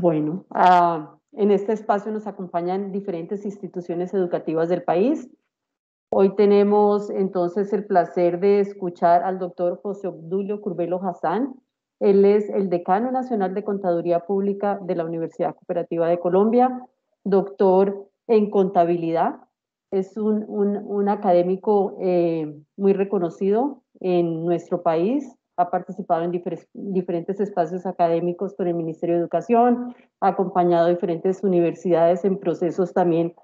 Bueno, uh, en este espacio nos acompañan diferentes instituciones educativas del país. Hoy tenemos entonces el placer de escuchar al doctor José Obdulio Curbelo Hassan. Él es el decano nacional de Contaduría Pública de la Universidad Cooperativa de Colombia, doctor en contabilidad. Es un, un, académico eh, muy reconocido en nuestro país, ha participado en diferentes espacios académicos con el Ministerio de Educación, ha acompañado a diferentes universidades en procesos también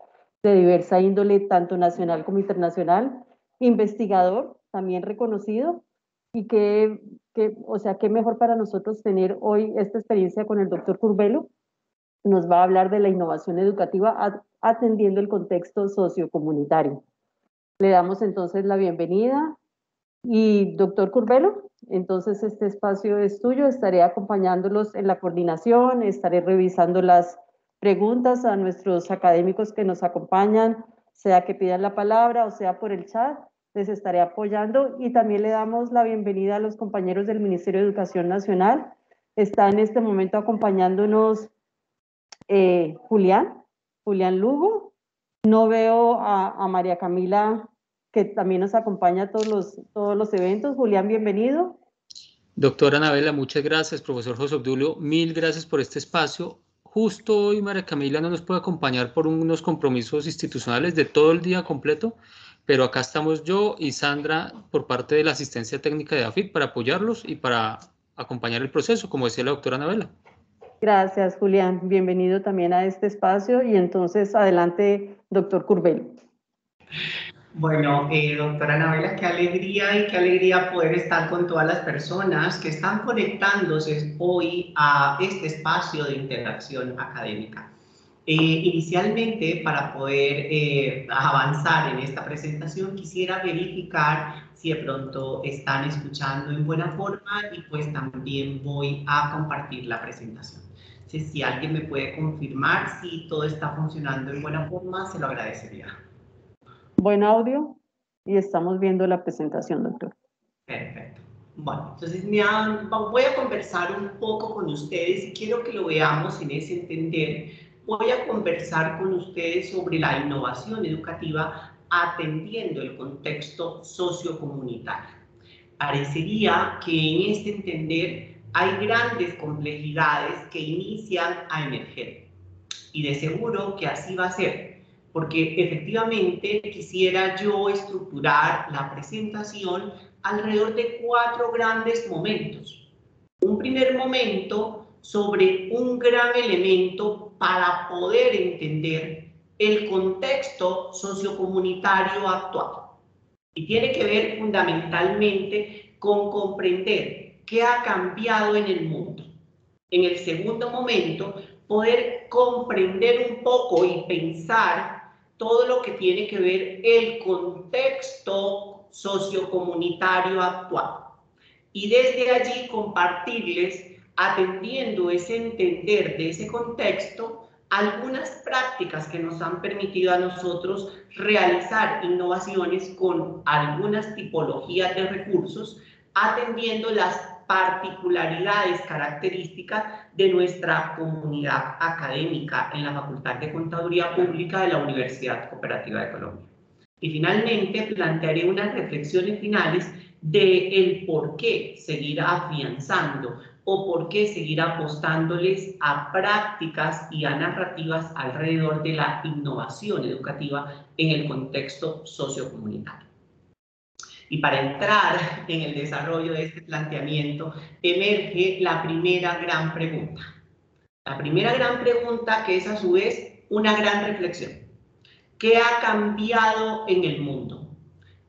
de diversa índole, tanto nacional como internacional, investigador también reconocido y que, o sea, qué mejor para nosotros tener hoy esta experiencia con el doctor Curbelo. Nos va a hablar de la innovación educativa atendiendo el contexto sociocomunitario. Le damos entonces la bienvenida y doctor Curbelo, entonces este espacio es tuyo, estaré acompañándolos en la coordinación, estaré revisando las preguntas a nuestros académicos que nos acompañan, sea que pidan la palabra o sea por el chat, les estaré apoyando y también le damos la bienvenida a los compañeros del Ministerio de Educación Nacional. Está en este momento acompañándonos eh, Julián, Julián Lugo. No veo a, a María Camila que también nos acompaña a todos los, todos los eventos. Julián, bienvenido. Doctora Anabela, muchas gracias. Profesor José Obdulio, mil gracias por este espacio. Justo hoy María Camila no nos puede acompañar por unos compromisos institucionales de todo el día completo, pero acá estamos yo y Sandra por parte de la asistencia técnica de AFIP para apoyarlos y para acompañar el proceso, como decía la doctora Anabela. Gracias, Julián. Bienvenido también a este espacio y entonces adelante, doctor Curbelo. Bueno, eh, doctora Anabela, qué alegría y qué alegría poder estar con todas las personas que están conectándose hoy a este espacio de interacción académica. Eh, inicialmente, para poder eh, avanzar en esta presentación, quisiera verificar si de pronto están escuchando en buena forma y pues también voy a compartir la presentación. si alguien me puede confirmar si todo está funcionando en buena forma, se lo agradecería buen audio y estamos viendo la presentación, doctor. Perfecto. Bueno, entonces voy a conversar un poco con ustedes y quiero que lo veamos en ese entender. Voy a conversar con ustedes sobre la innovación educativa atendiendo el contexto sociocomunitario. Parecería que en este entender hay grandes complejidades que inician a emerger. Y de seguro que así va a ser porque efectivamente quisiera yo estructurar la presentación alrededor de cuatro grandes momentos. Un primer momento sobre un gran elemento para poder entender el contexto sociocomunitario actual. Y tiene que ver fundamentalmente con comprender qué ha cambiado en el mundo. En el segundo momento, poder comprender un poco y pensar todo lo que tiene que ver el contexto sociocomunitario actual. Y desde allí compartirles, atendiendo ese entender de ese contexto, algunas prácticas que nos han permitido a nosotros realizar innovaciones con algunas tipologías de recursos, atendiendo las particularidades, características de nuestra comunidad académica en la Facultad de Contaduría Pública de la Universidad Cooperativa de Colombia. Y finalmente plantearé unas reflexiones finales de el por qué seguir afianzando o por qué seguir apostándoles a prácticas y a narrativas alrededor de la innovación educativa en el contexto sociocomunitario. Y para entrar en el desarrollo de este planteamiento, emerge la primera gran pregunta. La primera gran pregunta que es a su vez una gran reflexión. ¿Qué ha cambiado en el mundo?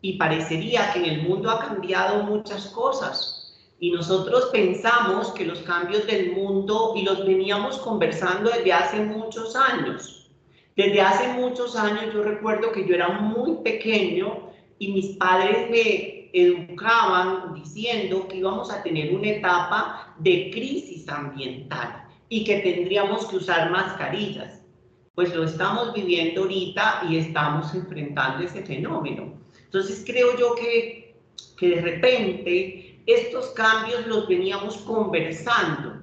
Y parecería que en el mundo ha cambiado muchas cosas. Y nosotros pensamos que los cambios del mundo, y los veníamos conversando desde hace muchos años. Desde hace muchos años yo recuerdo que yo era muy pequeño y mis padres me educaban diciendo que íbamos a tener una etapa de crisis ambiental y que tendríamos que usar mascarillas. Pues lo estamos viviendo ahorita y estamos enfrentando ese fenómeno. Entonces creo yo que, que de repente estos cambios los veníamos conversando,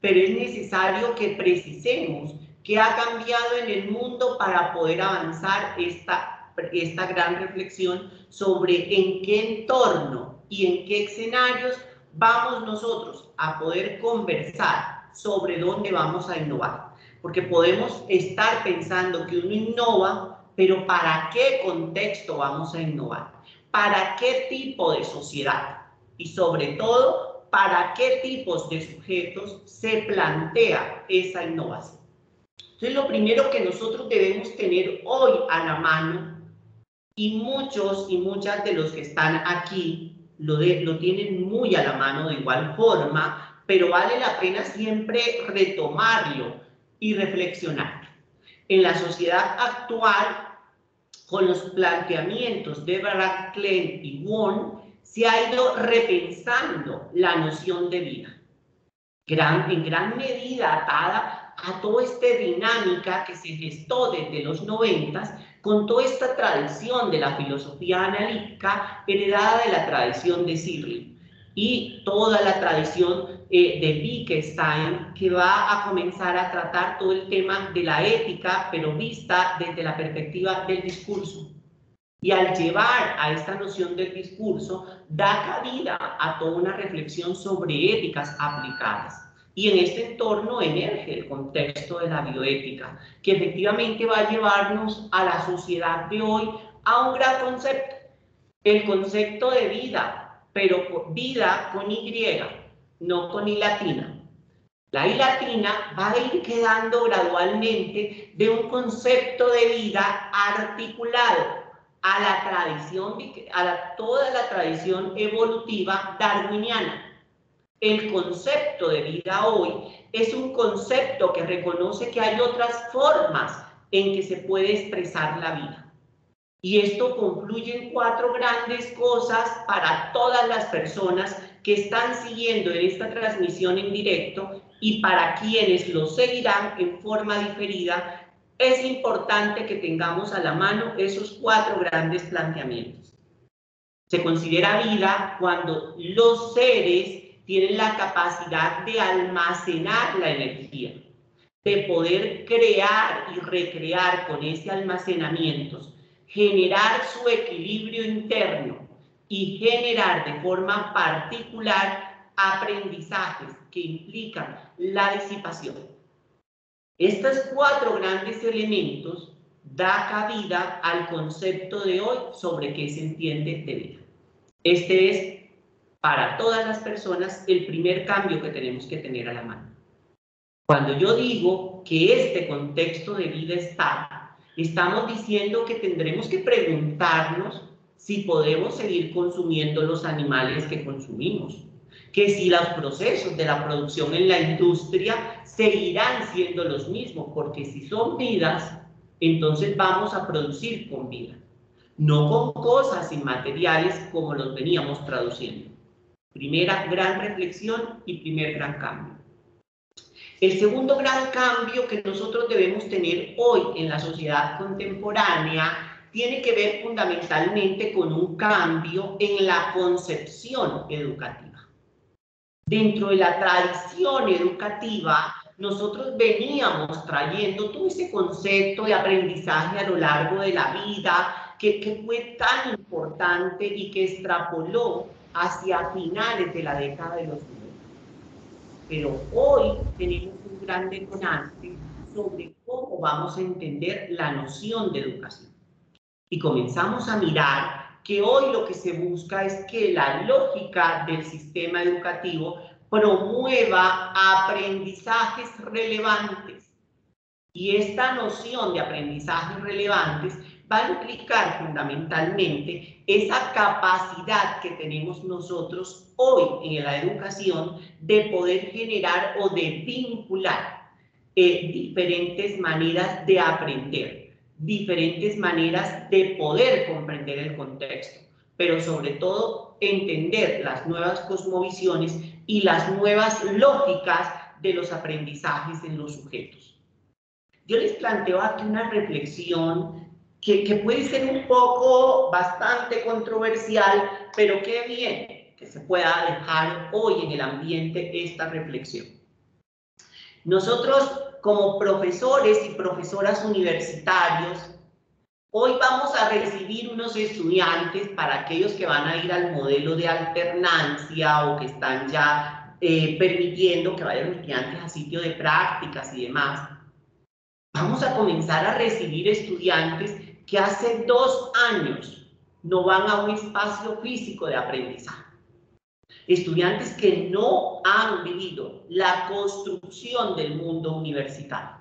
pero es necesario que precisemos qué ha cambiado en el mundo para poder avanzar esta, esta gran reflexión sobre en qué entorno y en qué escenarios vamos nosotros a poder conversar sobre dónde vamos a innovar. Porque podemos estar pensando que uno innova, pero ¿para qué contexto vamos a innovar? ¿Para qué tipo de sociedad? Y sobre todo, ¿para qué tipos de sujetos se plantea esa innovación? Entonces, lo primero que nosotros debemos tener hoy a la mano, y muchos y muchas de los que están aquí lo, lo tienen muy a la mano de igual forma, pero vale la pena siempre retomarlo y reflexionar. En la sociedad actual, con los planteamientos de Barack Klein y Won, se ha ido repensando la noción de vida, en gran medida atada a toda esta dinámica que se gestó desde los noventas con toda esta tradición de la filosofía analítica heredada de la tradición de Searle y toda la tradición eh, de Wittgenstein que va a comenzar a tratar todo el tema de la ética, pero vista desde la perspectiva del discurso. Y al llevar a esta noción del discurso, da cabida a toda una reflexión sobre éticas aplicadas. Y en este entorno emerge el contexto de la bioética, que efectivamente va a llevarnos a la sociedad de hoy a un gran concepto, el concepto de vida, pero vida con Y, no con I latina. La I latina va a ir quedando gradualmente de un concepto de vida articulado a la tradición, a toda la tradición evolutiva darwiniana el concepto de vida hoy es un concepto que reconoce que hay otras formas en que se puede expresar la vida. Y esto confluye en cuatro grandes cosas para todas las personas que están siguiendo en esta transmisión en directo y para quienes lo seguirán en forma diferida. Es importante que tengamos a la mano esos cuatro grandes planteamientos. Se considera vida cuando los seres tienen la capacidad de almacenar la energía, de poder crear y recrear con ese almacenamiento, generar su equilibrio interno y generar de forma particular aprendizajes que implican la disipación. Estos cuatro grandes elementos da cabida al concepto de hoy sobre qué se entiende de vida. Este es para todas las personas el primer cambio que tenemos que tener a la mano. Cuando yo digo que este contexto de vida está, estamos diciendo que tendremos que preguntarnos si podemos seguir consumiendo los animales que consumimos, que si los procesos de la producción en la industria seguirán siendo los mismos, porque si son vidas, entonces vamos a producir con vida, no con cosas inmateriales como los veníamos traduciendo. Primera gran reflexión y primer gran cambio. El segundo gran cambio que nosotros debemos tener hoy en la sociedad contemporánea tiene que ver fundamentalmente con un cambio en la concepción educativa. Dentro de la tradición educativa, nosotros veníamos trayendo todo ese concepto de aprendizaje a lo largo de la vida que, fue tan importante y que extrapoló hacia finales de la década de los 90. Pero hoy tenemos un gran detonante sobre cómo vamos a entender la noción de educación. Y comenzamos a mirar que hoy lo que se busca es que la lógica del sistema educativo promueva aprendizajes relevantes. Y esta noción de aprendizajes relevantes va a implicar fundamentalmente esa capacidad que tenemos nosotros hoy en la educación de poder generar o de vincular eh, diferentes maneras de aprender, diferentes maneras de poder comprender el contexto, pero sobre todo entender las nuevas cosmovisiones y las nuevas lógicas de los aprendizajes en los sujetos. Yo les planteo aquí una reflexión que, puede ser un poco bastante controversial, pero qué bien que se pueda dejar hoy en el ambiente esta reflexión. Nosotros como profesores y profesoras universitarios, hoy vamos a recibir unos estudiantes para aquellos que van a ir al modelo de alternancia o que están ya eh, permitiendo que vayan estudiantes a sitio de prácticas y demás. Vamos a comenzar a recibir estudiantes que hace dos años no van a un espacio físico de aprendizaje. Estudiantes que no han vivido la construcción del mundo universitario.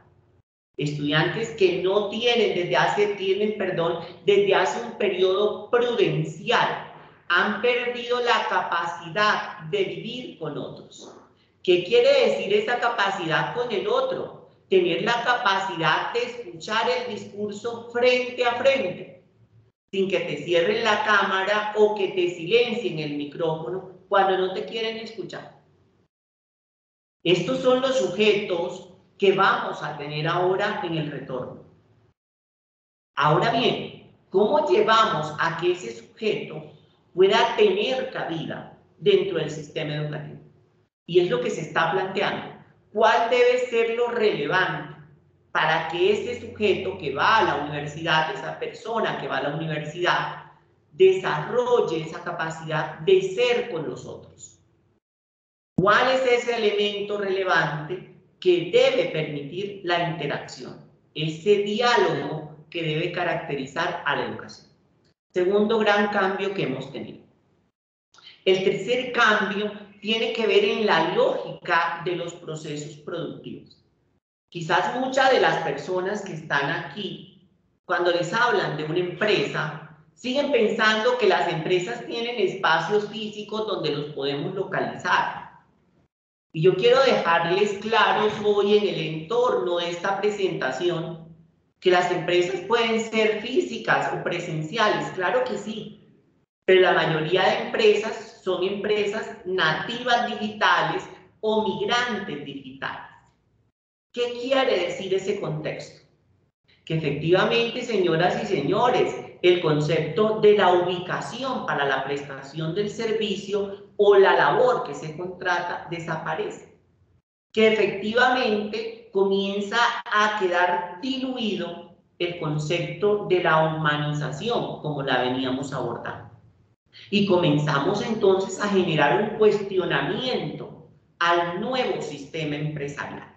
Estudiantes que no tienen desde hace, tienen, perdón, desde hace un periodo prudencial, han perdido la capacidad de vivir con otros. ¿Qué quiere decir esa capacidad con el otro? Tener la capacidad de escuchar el discurso frente a frente, sin que te cierren la cámara o que te silencien el micrófono cuando no te quieren escuchar. Estos son los sujetos que vamos a tener ahora en el retorno. Ahora bien, ¿cómo llevamos a que ese sujeto pueda tener cabida dentro del sistema educativo? Y es lo que se está planteando. ¿Cuál debe ser lo relevante para que ese sujeto que va a la universidad, esa persona que va a la universidad, desarrolle esa capacidad de ser con los otros. ¿Cuál es ese elemento relevante que debe permitir la interacción? Ese diálogo que debe caracterizar a la educación. Segundo gran cambio que hemos tenido. El tercer cambio tiene que ver en la lógica de los procesos productivos. Quizás muchas de las personas que están aquí, cuando les hablan de una empresa, siguen pensando que las empresas tienen espacios físicos donde los podemos localizar. Y yo quiero dejarles claros hoy en el entorno de esta presentación que las empresas pueden ser físicas o presenciales, claro que sí, pero la mayoría de empresas son empresas nativas digitales o migrantes digitales. ¿Qué quiere decir ese contexto? Que efectivamente, señoras y señores, el concepto de la ubicación para la prestación del servicio o la labor que se contrata desaparece, que efectivamente comienza a quedar diluido el concepto de la humanización como la veníamos abordando. Y comenzamos entonces a generar un cuestionamiento al nuevo sistema empresarial.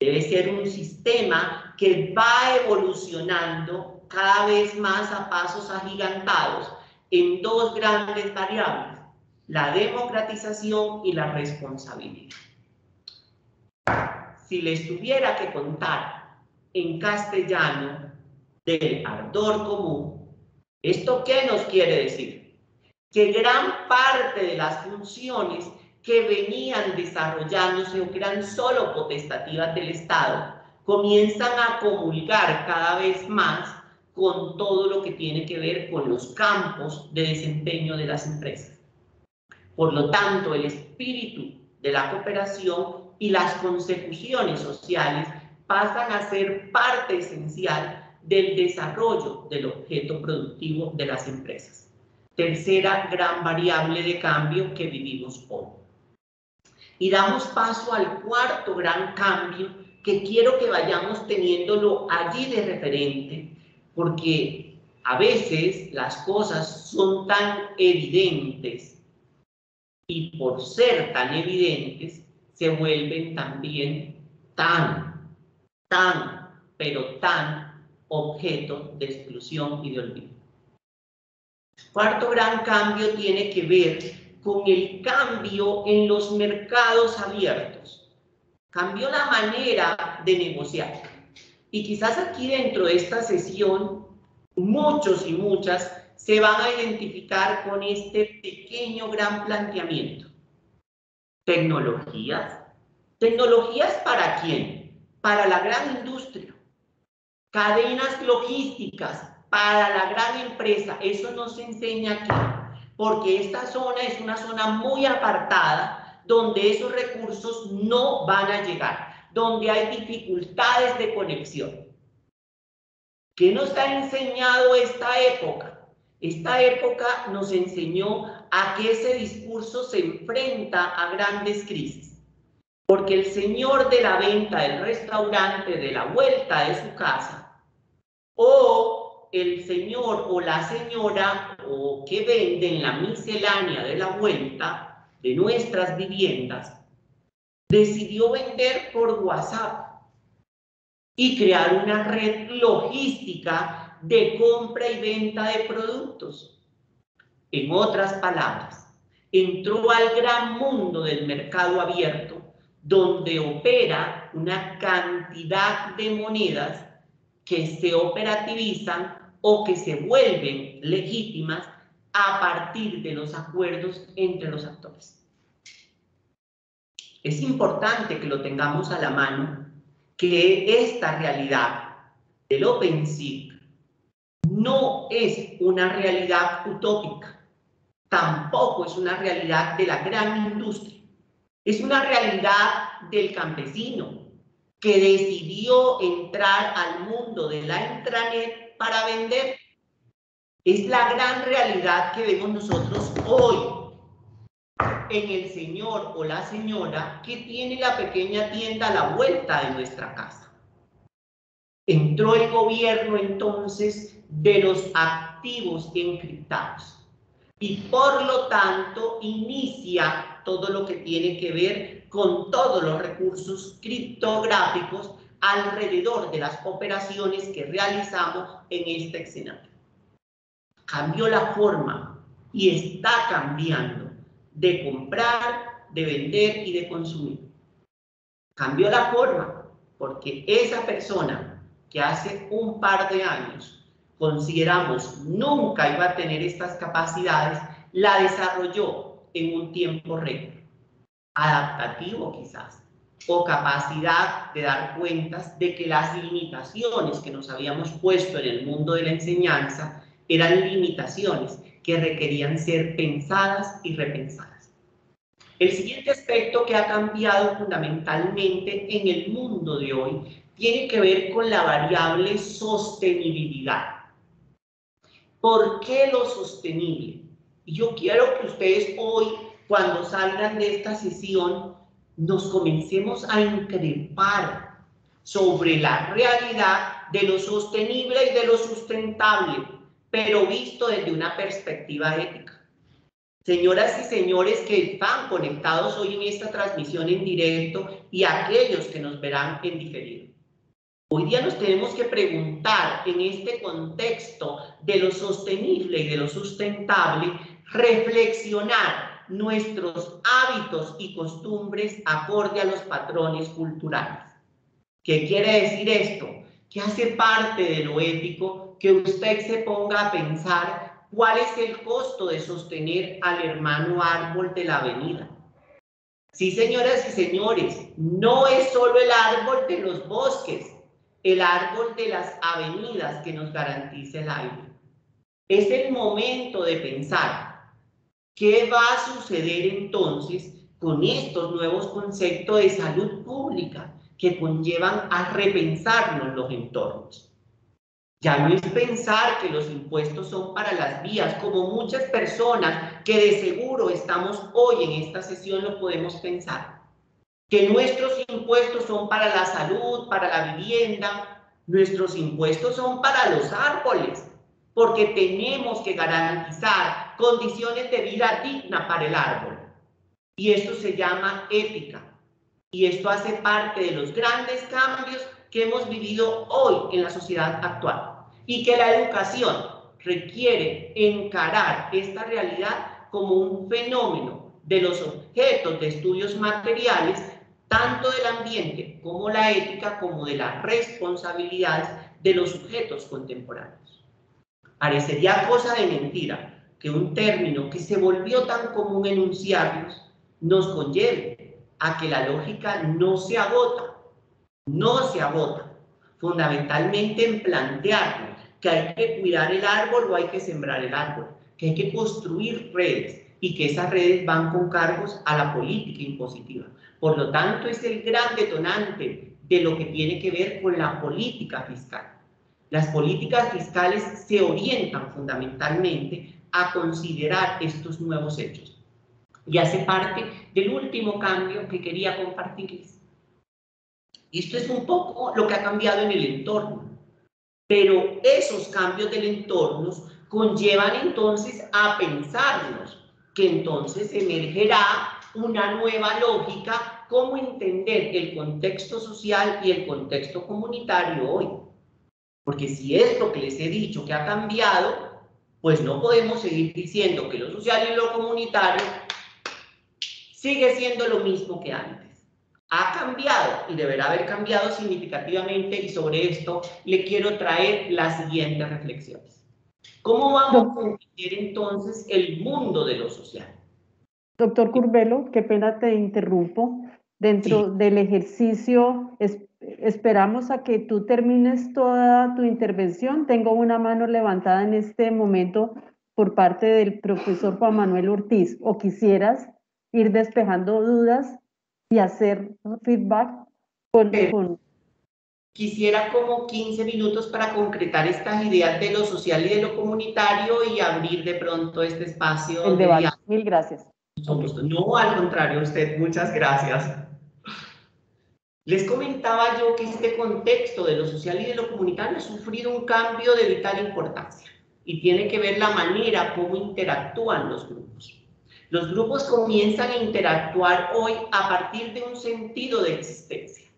Debe ser un sistema que va evolucionando cada vez más a pasos agigantados en dos grandes variables, la democratización y la responsabilidad. Si les tuviera que contar en castellano del ardor común, ¿esto qué nos quiere decir? Que gran parte de las funciones que venían desarrollándose o que eran solo potestativas del Estado, comienzan a comulgar cada vez más con todo lo que tiene que ver con los campos de desempeño de las empresas. Por lo tanto, el espíritu de la cooperación y las consecuciones sociales pasan a ser parte esencial del desarrollo del objeto productivo de las empresas. Tercera gran variable de cambio que vivimos hoy. Y damos paso al cuarto gran cambio que quiero que vayamos teniéndolo allí de referente porque a veces las cosas son tan evidentes y por ser tan evidentes se vuelven también tan, tan, pero tan objeto de exclusión y de olvido. Cuarto gran cambio tiene que ver con el cambio en los mercados abiertos. Cambió la manera de negociar. Y quizás aquí dentro de esta sesión, muchos y muchas se van a identificar con este pequeño gran planteamiento. Tecnologías. ¿Tecnologías para quién? Para la gran industria. Cadenas logísticas para la gran empresa. Eso no se enseña aquí, porque esta zona es una zona muy apartada donde esos recursos no van a llegar donde hay dificultades de conexión. ¿Qué nos ha enseñado esta época? Esta época nos enseñó a que ese discurso se enfrenta a grandes crisis. porque el señor de la venta del restaurante de la vuelta de su casa o el señor o la señora o que venden la miscelánea de la vuelta de nuestras viviendas decidió vender por WhatsApp y crear una red logística de compra y venta de productos. En otras palabras, entró al gran mundo del mercado abierto donde opera una cantidad de monedas que se operativizan o que se vuelven legítimas a partir de los acuerdos entre los actores. Es importante que lo tengamos a la mano, que esta realidad del OpenSea no es una realidad utópica, tampoco es una realidad de la gran industria, es una realidad del campesino que decidió entrar al mundo de la intranet para vender. Es la gran realidad que vemos nosotros hoy en el señor o la señora que tiene la pequeña tienda a la vuelta de nuestra casa. Entró el gobierno entonces de los activos encriptados y por lo tanto inicia todo lo que tiene que ver con todos los recursos criptográficos alrededor de las operaciones que realizamos en este escenario. Cambió la forma y está cambiando de comprar, de vender y de consumir. Cambió la forma porque esa persona que hace un par de años consideramos nunca iba a tener estas capacidades, la desarrolló en un tiempo récord, adaptativo quizás, o capacidad de dar cuentas de que las limitaciones que nos habíamos puesto en el mundo de la enseñanza eran limitaciones que requerían ser pensadas y repensadas. El siguiente aspecto que ha cambiado fundamentalmente en el mundo de hoy tiene que ver con la variable sostenibilidad. ¿Por qué lo sostenible? Yo quiero que ustedes hoy, cuando salgan de esta sesión, nos comencemos a increpar sobre la realidad de lo sostenible y de lo sustentable pero visto desde una perspectiva ética. Señoras y señores que están conectados hoy en esta transmisión en directo y aquellos que nos verán en diferido. Hoy día nos tenemos que preguntar en este contexto de lo sostenible y de lo sustentable, reflexionar nuestros hábitos y costumbres acorde a los patrones culturales. ¿Qué quiere decir esto? Que hace parte de lo ético que usted se ponga a pensar cuál es el costo de sostener al hermano árbol de la avenida. Sí, señoras y señores, no es solo el árbol de los bosques, el árbol de las avenidas que nos garantiza el aire. Es el momento de pensar qué va a suceder entonces con estos nuevos conceptos de salud pública que conllevan a repensarnos los entornos. Ya no es pensar que los impuestos son para las vías, como muchas personas que de seguro estamos hoy en esta sesión lo podemos pensar. Que nuestros impuestos son para la salud, para la vivienda, nuestros impuestos son para los árboles, porque tenemos que garantizar condiciones de vida digna para el árbol. Y esto se llama ética. Y esto hace parte de los grandes cambios que hemos vivido hoy en la sociedad actual y que la educación requiere encarar esta realidad como un fenómeno de los objetos de estudios materiales, tanto del ambiente como la ética, como de las responsabilidades de los sujetos contemporáneos. Parecería cosa de mentira que un término que se volvió tan común enunciarlos nos conlleve a que la lógica no se agota, no se agota, fundamentalmente en plantearnos que hay que cuidar el árbol o hay que sembrar el árbol, que hay que construir redes y que esas redes van con cargos a la política impositiva. Por lo tanto, es el gran detonante de lo que tiene que ver con la política fiscal. Las políticas fiscales se orientan fundamentalmente a considerar estos nuevos hechos. y hace parte del último cambio que quería compartirles. Esto es un poco lo que ha cambiado en el entorno, pero esos cambios del entorno conllevan entonces a pensarnos que entonces emergerá una nueva lógica, cómo entender el contexto social y el contexto comunitario hoy. Porque si es lo que les he dicho que ha cambiado, pues no podemos seguir diciendo que lo social y lo comunitario sigue siendo lo mismo que antes. Ha cambiado y deberá haber cambiado significativamente y sobre esto le quiero traer las siguientes reflexiones. ¿Cómo vamos a entender entonces el mundo de lo social? Doctor Curbelo, qué pena te interrumpo. Dentro del ejercicio, esperamos a que tú termines toda tu intervención. Tengo una mano levantada en este momento por parte del profesor Juan Manuel Ortiz. ¿O quisieras ir despejando dudas y hacer feedback con, con... Quisiera como 15 minutos para concretar estas ideas de lo social y de lo comunitario y abrir de pronto este espacio. El debate. Mil gracias. No, al contrario, usted, muchas gracias. Les comentaba yo que este contexto de lo social y de lo comunitario ha sufrido un cambio de vital importancia y tiene que ver la manera como interactúan los grupos. Los grupos comienzan a interactuar hoy a partir de un sentido de existencia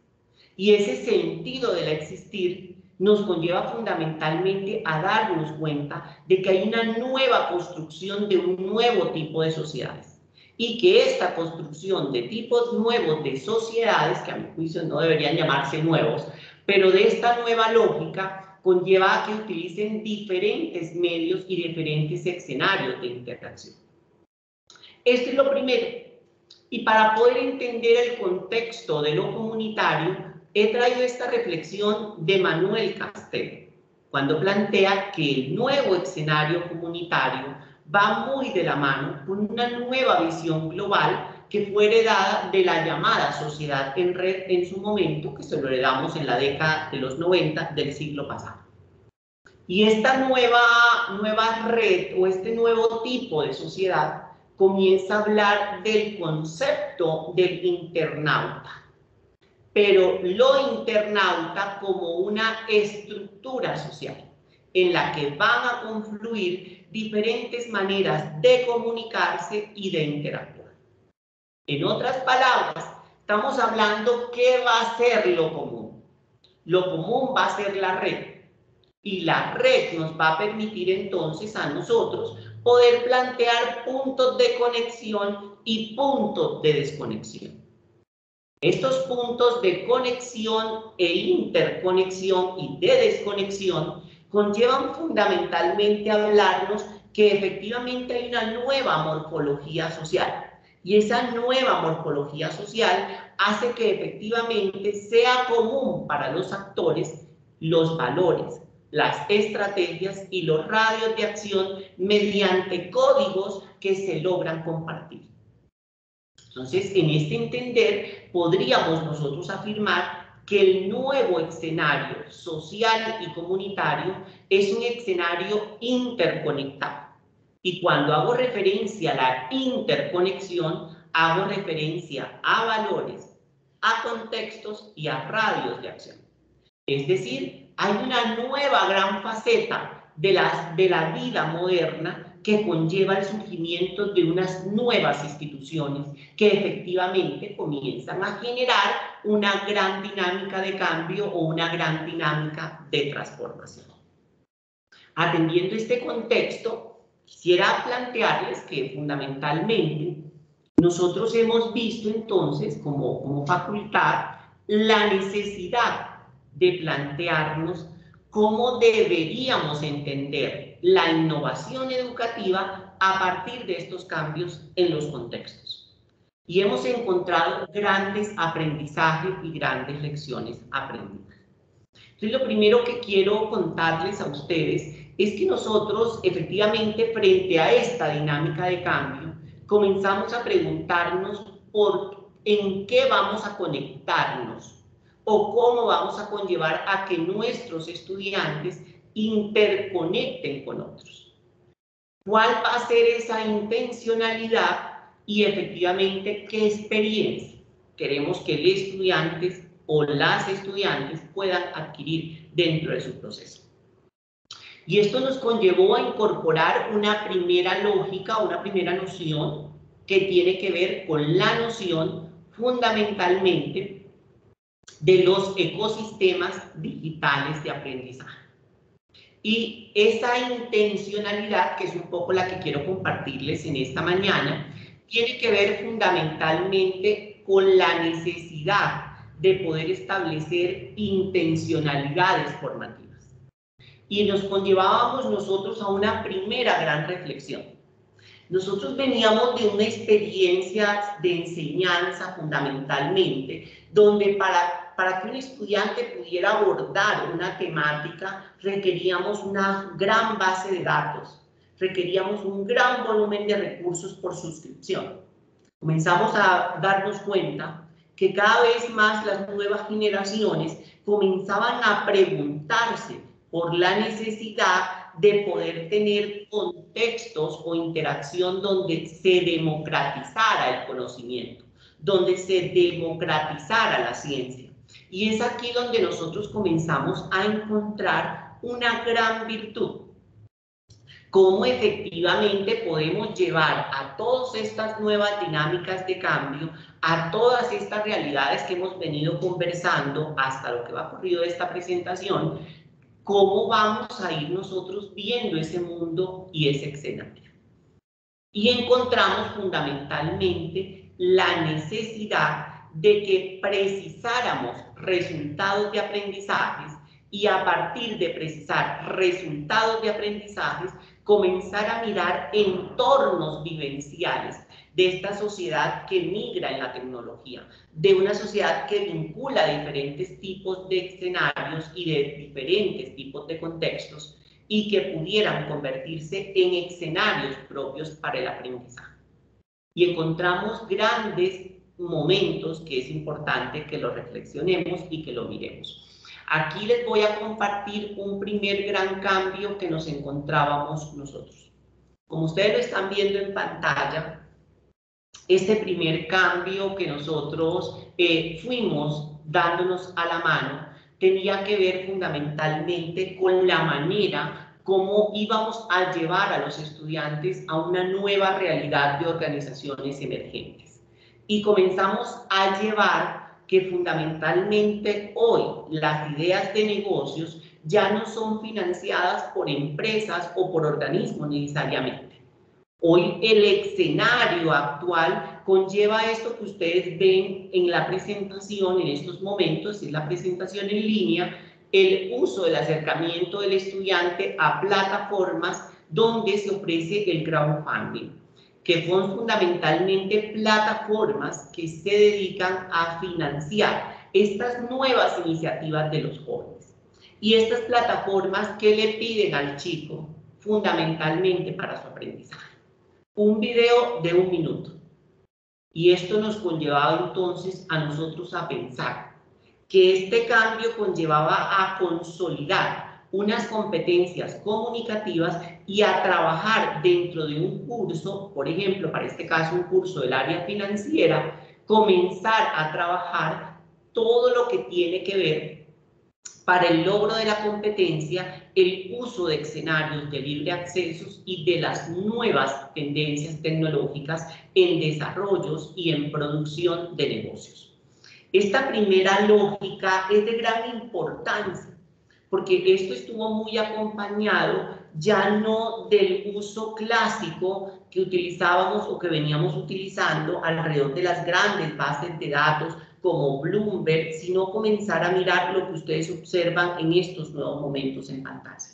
y ese sentido del existir nos conlleva fundamentalmente a darnos cuenta de que hay una nueva construcción de un nuevo tipo de sociedades y que esta construcción de tipos nuevos de sociedades, que a mi juicio no deberían llamarse nuevos, pero de esta nueva lógica conlleva a que utilicen diferentes medios y diferentes escenarios de interacción. Esto es lo primero. Y para poder entender el contexto de lo comunitario, he traído esta reflexión de Manuel Castell, cuando plantea que el nuevo escenario comunitario va muy de la mano con una nueva visión global que fue heredada de la llamada sociedad en red en su momento, que se lo heredamos en la década de los 90 del siglo pasado. Y esta nueva, nueva red o este nuevo tipo de sociedad comienza a hablar del concepto del internauta, pero lo internauta como una estructura social en la que van a confluir diferentes maneras de comunicarse y de interactuar. En otras palabras, estamos hablando qué va a ser lo común. Lo común va a ser la red. Y la red nos va a permitir entonces a nosotros poder plantear puntos de conexión y puntos de desconexión. Estos puntos de conexión e interconexión y de desconexión conllevan fundamentalmente a hablarnos que efectivamente hay una nueva morfología social. Y esa nueva morfología social hace que efectivamente sea común para los actores los valores, las estrategias y los radios de acción mediante códigos que se logran compartir. Entonces, en este entender, podríamos nosotros afirmar que el nuevo escenario social y comunitario es un escenario interconectado. Y cuando hago referencia a la interconexión, hago referencia a valores, a contextos y a radios de acción. Es decir, hay una nueva gran faceta de, las, de la vida moderna que conlleva el surgimiento de unas nuevas instituciones que efectivamente comienzan a generar una gran dinámica de cambio o una gran dinámica de transformación. Atendiendo este contexto, quisiera plantearles que fundamentalmente nosotros hemos visto entonces como, como facultad la necesidad de plantearnos cómo deberíamos entender la innovación educativa a partir de estos cambios en los contextos. Y hemos encontrado grandes aprendizajes y grandes lecciones aprendidas. Entonces, lo primero que quiero contarles a ustedes es que nosotros, efectivamente, frente a esta dinámica de cambio, comenzamos a preguntarnos por en qué vamos a conectarnos o cómo vamos a conllevar a que nuestros estudiantes interconecten con otros. ¿Cuál va a ser esa intencionalidad y efectivamente qué experiencia queremos que el estudiante o las estudiantes puedan adquirir dentro de su proceso. Y esto nos conllevó a incorporar una primera lógica, una primera noción que tiene que ver con la noción fundamentalmente de los ecosistemas digitales de aprendizaje. Y esa intencionalidad, que es un poco la que quiero compartirles en esta mañana, tiene que ver fundamentalmente con la necesidad de poder establecer intencionalidades formativas. Y nos conllevábamos nosotros a una primera gran reflexión. Nosotros veníamos de una experiencia de enseñanza fundamentalmente, donde para para que un estudiante pudiera abordar una temática requeríamos una gran base de datos, requeríamos un gran volumen de recursos por suscripción. Comenzamos a darnos cuenta que cada vez más las nuevas generaciones comenzaban a preguntarse por la necesidad de poder tener contextos o interacción donde se democratizara el conocimiento, donde se democratizara la ciencia. Y es aquí donde nosotros comenzamos a encontrar una gran virtud. Cómo efectivamente podemos llevar a todas estas nuevas dinámicas de cambio, a todas estas realidades que hemos venido conversando hasta lo que va ocurrido de esta presentación, cómo vamos a ir nosotros viendo ese mundo y ese escenario. Y encontramos fundamentalmente la necesidad de que precisáramos resultados de aprendizajes y a partir de precisar resultados de aprendizajes, comenzar a mirar entornos vivenciales de esta sociedad que migra en la tecnología, de una sociedad que vincula diferentes tipos de escenarios y de diferentes tipos de contextos y que pudieran convertirse en escenarios propios para el aprendizaje. Y encontramos grandes momentos que es importante que lo reflexionemos y que lo miremos. Aquí les voy a compartir un primer gran cambio que nos encontrábamos nosotros. Como ustedes lo están viendo en pantalla, este primer cambio que nosotros eh, fuimos dándonos a la mano tenía que ver fundamentalmente con la manera como íbamos a llevar a los estudiantes a una nueva realidad de organizaciones emergentes y comenzamos a llevar que fundamentalmente hoy las ideas de negocios ya no son financiadas por empresas o por organismos necesariamente. Hoy el escenario actual conlleva esto que ustedes ven en la presentación en estos momentos, es la presentación en línea, el uso del acercamiento del estudiante a plataformas donde se ofrece el crowdfunding que son fundamentalmente plataformas que se dedican a financiar estas nuevas iniciativas de los jóvenes. Y estas plataformas que le piden al chico fundamentalmente para su aprendizaje. Un video de un minuto. Y esto nos conllevaba entonces a nosotros a pensar que este cambio conllevaba a consolidar unas competencias comunicativas y a trabajar dentro de un curso, por ejemplo, para este caso un curso del área financiera, comenzar a trabajar todo lo que tiene que ver para el logro de la competencia, el uso de escenarios de libre acceso y de las nuevas tendencias tecnológicas en desarrollos y en producción de negocios. Esta primera lógica es de gran importancia porque esto estuvo muy acompañado ya no del uso clásico que utilizábamos o que veníamos utilizando alrededor de las grandes bases de datos como Bloomberg, sino comenzar a mirar lo que ustedes observan en estos nuevos momentos en pantalla.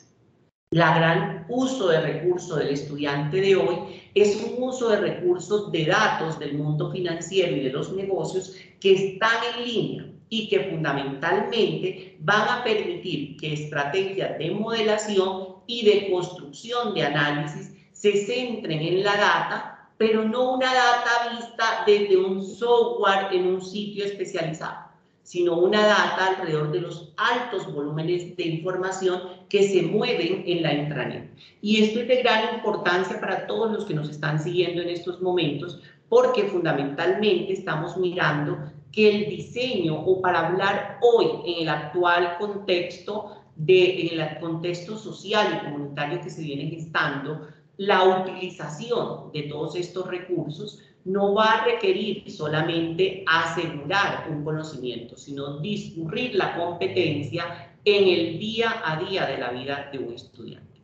La gran uso de recursos del estudiante de hoy es un uso de recursos de datos del mundo financiero y de los negocios que están en línea y que fundamentalmente van a permitir que estrategias de modelación y de construcción de análisis se centren en la data, pero no una data vista desde un software en un sitio especializado, sino una data alrededor de los altos volúmenes de información que se mueven en la intranet. Y esto es de gran importancia para todos los que nos están siguiendo en estos momentos, porque fundamentalmente estamos mirando que el diseño, o para hablar hoy en el actual contexto, de, en el contexto social y comunitario que se viene gestando, la utilización de todos estos recursos no va a requerir solamente asegurar un conocimiento, sino discurrir la competencia en el día a día de la vida de un estudiante.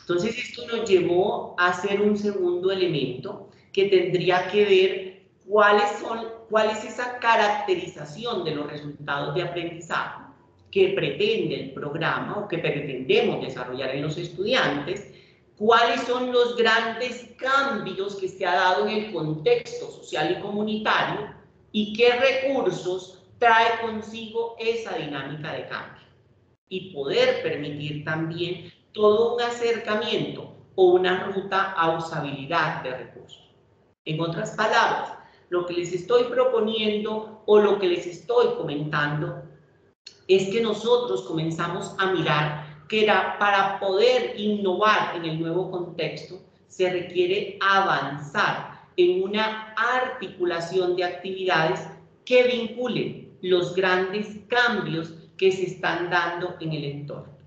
Entonces, esto nos llevó a hacer un segundo elemento que tendría que ver cuáles son, cuál es esa caracterización de los resultados de aprendizaje que pretende el programa o que pretendemos desarrollar en los estudiantes cuáles son los grandes cambios que se ha dado en el contexto social y comunitario y qué recursos trae consigo esa dinámica de cambio. Y poder permitir también todo un acercamiento o una ruta a usabilidad de recursos. En otras palabras, lo que les estoy proponiendo o lo que les estoy comentando es que nosotros comenzamos a mirar que era para poder innovar en el nuevo contexto, se requiere avanzar en una articulación de actividades que vinculen los grandes cambios que se están dando en el entorno.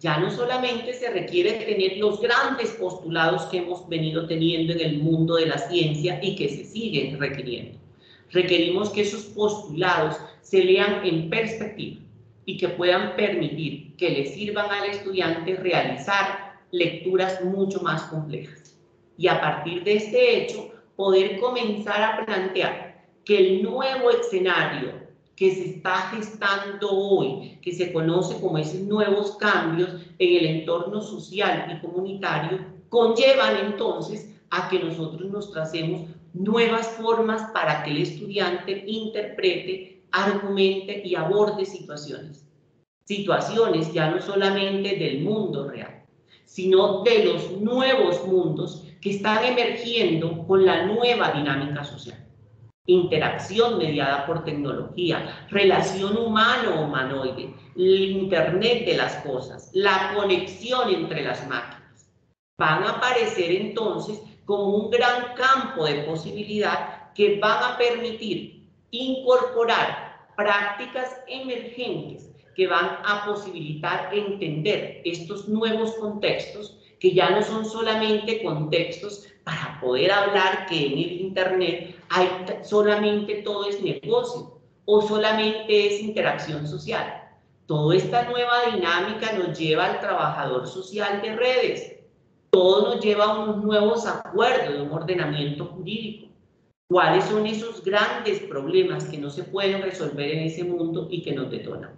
Ya no solamente se requiere tener los grandes postulados que hemos venido teniendo en el mundo de la ciencia y que se siguen requiriendo. Requerimos que esos postulados se lean en perspectiva y que puedan permitir que le sirvan al estudiante realizar lecturas mucho más complejas. Y a partir de este hecho, poder comenzar a plantear que el nuevo escenario que se está gestando hoy, que se conoce como esos nuevos cambios en el entorno social y comunitario, conllevan entonces a que nosotros nos tracemos nuevas formas para que el estudiante interprete argumente y aborde situaciones. Situaciones ya no solamente del mundo real, sino de los nuevos mundos que están emergiendo con la nueva dinámica social. Interacción mediada por tecnología, relación humano-humanoide, el Internet de las cosas, la conexión entre las máquinas. Van a aparecer entonces como un gran campo de posibilidad que van a permitir incorporar prácticas emergentes que van a posibilitar entender estos nuevos contextos que ya no son solamente contextos para poder hablar que en el Internet hay solamente todo es negocio o solamente es interacción social. Toda esta nueva dinámica nos lleva al trabajador social de redes. Todo nos lleva a unos nuevos acuerdos de un ordenamiento jurídico cuáles son esos grandes problemas que no se pueden resolver en ese mundo y que nos detonan.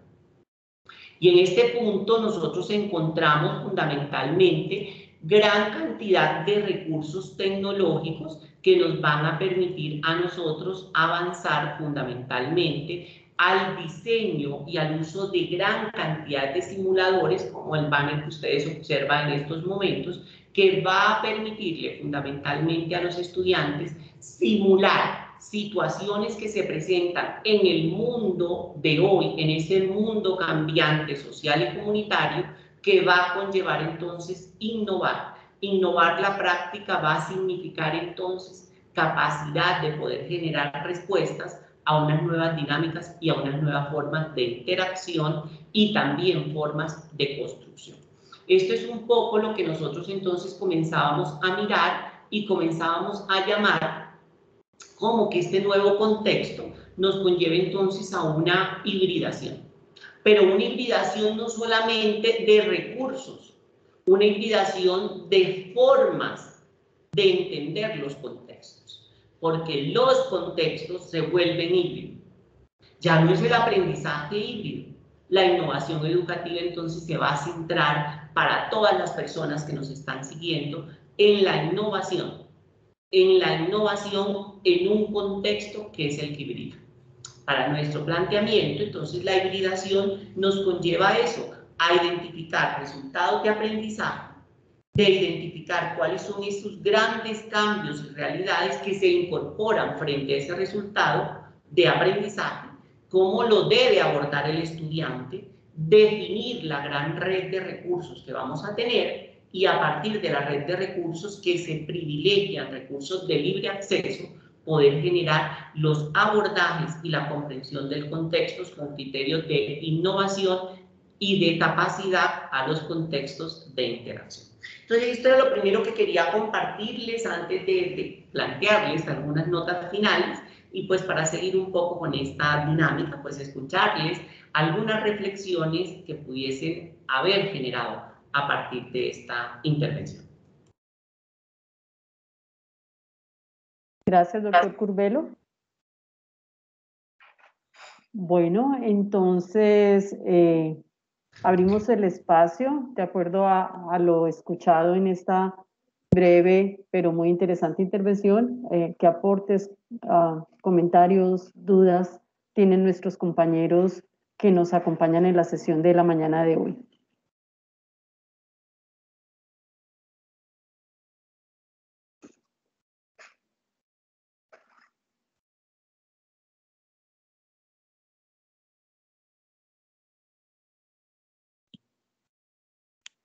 Y en este punto nosotros encontramos fundamentalmente gran cantidad de recursos tecnológicos que nos van a permitir a nosotros avanzar fundamentalmente al diseño y al uso de gran cantidad de simuladores, como el banner que ustedes observan en estos momentos, que va a permitirle fundamentalmente a los estudiantes simular situaciones que se presentan en el mundo de hoy, en ese mundo cambiante social y comunitario, que va a conllevar entonces innovar. Innovar la práctica va a significar entonces capacidad de poder generar respuestas a unas nuevas dinámicas y a unas nuevas formas de interacción y también formas de construcción. Esto es un poco lo que nosotros entonces comenzábamos a mirar y comenzábamos a llamar como que este nuevo contexto nos conlleve entonces a una hibridación. Pero una hibridación no solamente de recursos, una hibridación de formas de entender los contextos, porque los contextos se vuelven híbridos. Ya no es el aprendizaje híbrido, la innovación educativa entonces se va a centrar para todas las personas que nos están siguiendo en la innovación, en la innovación en un contexto que es el que hibrida. Para nuestro planteamiento, entonces la hibridación nos conlleva a eso, a identificar resultados de aprendizaje, de identificar cuáles son esos grandes cambios y realidades que se incorporan frente a ese resultado de aprendizaje cómo lo debe abordar el estudiante, definir la gran red de recursos que vamos a tener y a partir de la red de recursos que se privilegian, recursos de libre acceso, poder generar los abordajes y la comprensión del contexto con criterios de innovación y de capacidad a los contextos de interacción. Entonces, esto era lo primero que quería compartirles antes de, de plantearles algunas notas finales y pues para seguir un poco con esta dinámica, pues escucharles algunas reflexiones que pudiesen haber generado a partir de esta intervención. Gracias, doctor Curvelo. Bueno, entonces eh, abrimos el espacio de acuerdo a, a, lo escuchado en esta breve pero muy interesante intervención. Eh, ¿Qué aportes, uh, comentarios, dudas tienen nuestros compañeros que nos acompañan en la sesión de la mañana de hoy?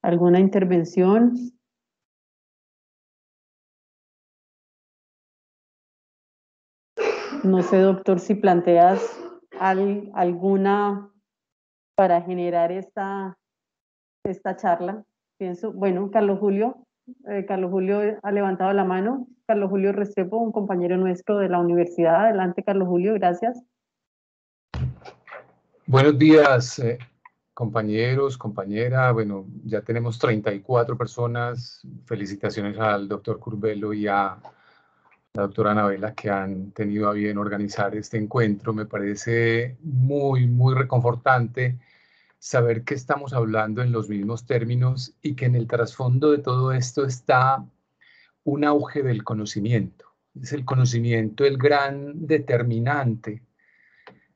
¿Alguna intervención? No sé, doctor, si planteas al, alguna para generar esta, esta charla. Pienso, bueno, Carlos Julio, eh, Carlos Julio ha levantado la mano. Carlos Julio Restrepo, un compañero nuestro de la universidad. Adelante, Carlos Julio, gracias. Buenos días, eh, compañeros, compañera, bueno, ya tenemos 34 personas. Felicitaciones al doctor Curvelo y a la doctora Anabela que han tenido a bien organizar este encuentro. Me parece muy, muy reconfortante saber que estamos hablando en los mismos términos y que en el trasfondo de todo esto está un auge del conocimiento. Es el conocimiento el gran determinante